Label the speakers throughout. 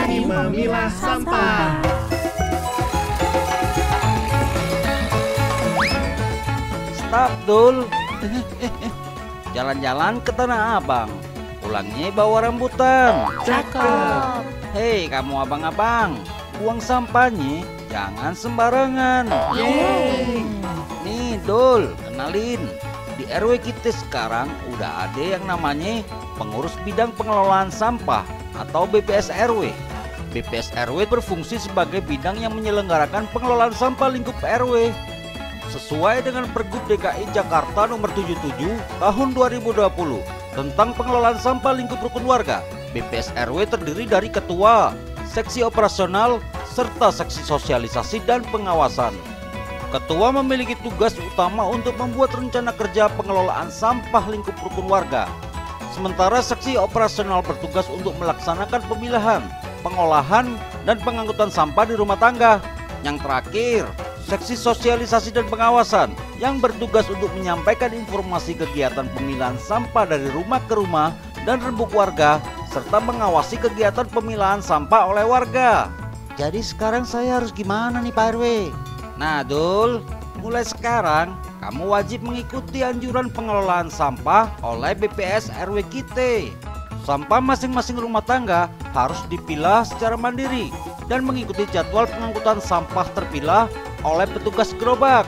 Speaker 1: Mari memilah sampah.
Speaker 2: Stop, Dul. Jalan-jalan ke Tanah Abang. Pulangnya bawa rambutan.
Speaker 1: Cakep.
Speaker 2: Hei, kamu abang-abang. Buang sampahnya jangan sembarangan.
Speaker 1: Yeay.
Speaker 2: Nih, Dul, kenalin. Di RW kita sekarang udah ada yang namanya pengurus bidang pengelolaan sampah atau BPS RW. BPS RW berfungsi sebagai bidang yang menyelenggarakan pengelolaan sampah lingkup RW. Sesuai dengan Pergub DKI Jakarta nomor 77 tahun 2020 tentang pengelolaan sampah lingkup rukun warga, BPS RW terdiri dari ketua, seksi operasional, serta seksi sosialisasi dan pengawasan. Ketua memiliki tugas utama untuk membuat rencana kerja pengelolaan sampah lingkup rukun warga. Sementara seksi operasional bertugas untuk melaksanakan pemilahan, pengolahan, dan pengangkutan sampah di rumah tangga. Yang terakhir, seksi sosialisasi dan pengawasan yang bertugas untuk menyampaikan informasi kegiatan pemilahan sampah dari rumah ke rumah dan rembuk warga serta mengawasi kegiatan pemilahan sampah oleh warga. Jadi sekarang saya harus gimana nih Pak RW? Nah Dul, mulai sekarang kamu wajib mengikuti anjuran pengelolaan sampah oleh BPS RW kita. Sampah masing-masing rumah tangga harus dipilah secara mandiri dan mengikuti jadwal pengangkutan sampah terpilah oleh petugas gerobak.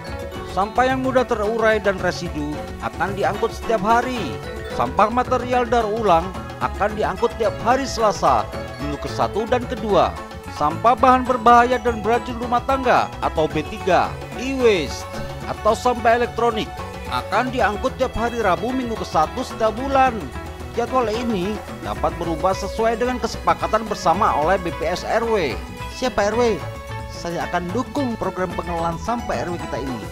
Speaker 2: Sampah yang mudah terurai dan residu akan diangkut setiap hari. Sampah material daur ulang akan diangkut tiap hari Selasa, minggu ke-1 dan kedua. Sampah bahan berbahaya dan beracun rumah tangga atau B3, e-waste atau sampah elektronik akan diangkut tiap hari Rabu minggu ke-1 setiap bulan. Jadwal ini dapat berubah sesuai dengan kesepakatan bersama oleh BPS RW. Siapa RW? Saya akan dukung program pengelolaan sampah RW kita ini.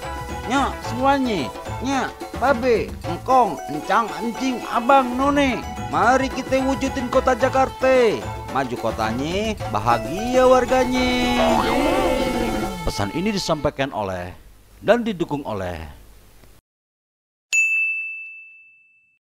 Speaker 2: Nya, semuanya. Nya, babe, engkong, encang, encing, abang, none. Mari kita wujudin kota Jakarta. Maju kotanya, bahagia warganya. Pesan ini disampaikan oleh dan didukung oleh